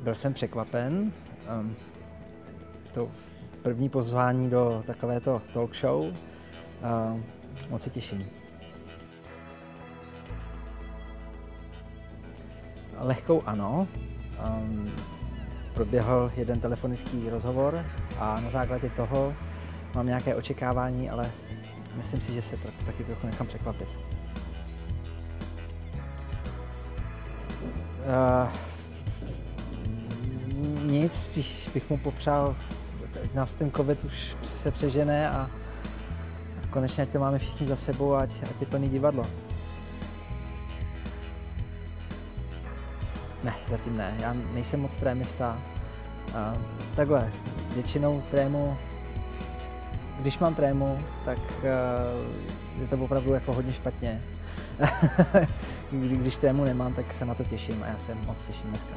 Byl jsem překvapen. Um, to první pozvání do takovéto talk show. Uh, moc se těším. Lehkou ano. Um, proběhl jeden telefonický rozhovor a na základě toho mám nějaké očekávání, ale myslím si, že se taky trochu nechám překvapit. Nic, spíš bych mu popřál, ať nás ten covid už se přežene a konečně ať to máme všichni za sebou, ať, ať je plný divadlo. Ne, zatím ne. Já nejsem moc trémista. A takhle, většinou trému, když mám trému, tak uh, je to opravdu jako hodně špatně. když trému nemám, tak se na to těším a já se moc těším dneska.